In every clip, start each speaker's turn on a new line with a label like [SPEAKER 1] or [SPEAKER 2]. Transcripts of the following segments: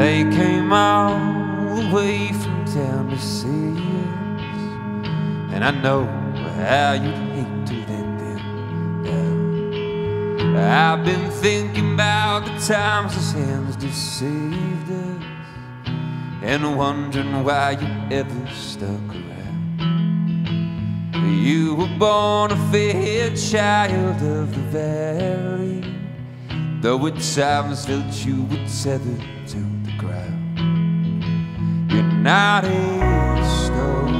[SPEAKER 1] They came all the way from town to see us, and I know how you'd hate to let them down. I've been thinking about the times his hands deceived us, and wondering why you ever stuck around. You were born a fair child of the valley, though at times felt you were tethered to not a stone.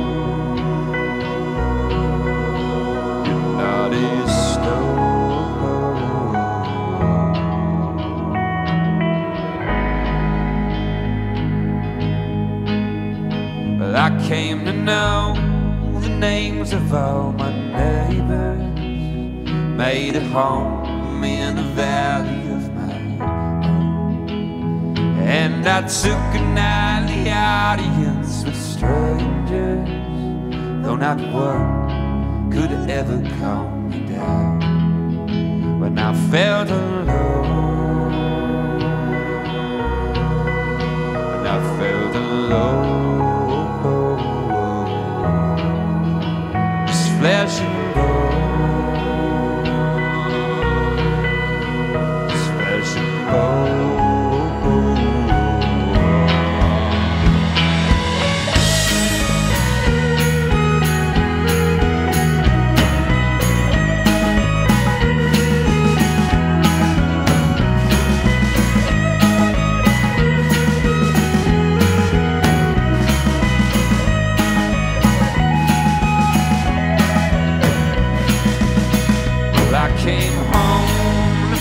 [SPEAKER 1] Not a stone. I came to know the names of all my neighbors, made a home in the valley of my own. And I took a nightly though not one could ever calm me down. When I felt alone,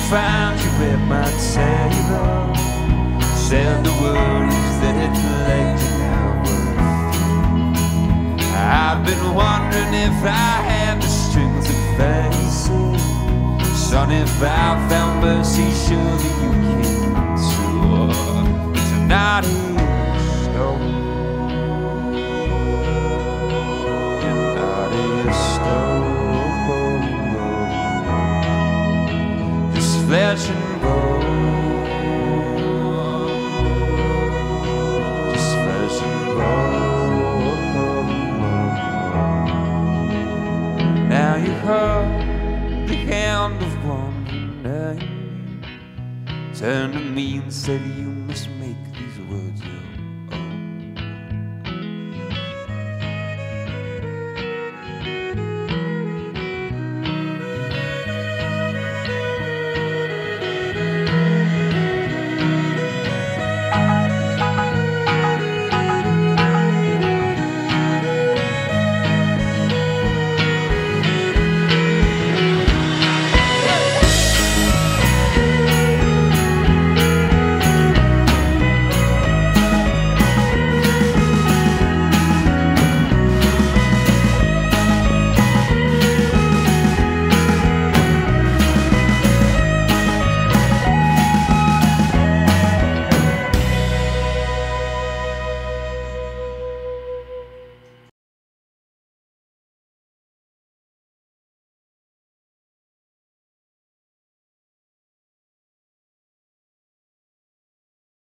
[SPEAKER 1] to you at my table. Said the words that had you now. I've been wondering if I had the strength to face it. Son, if I found mercy, surely Turned to me and said, You must make these words your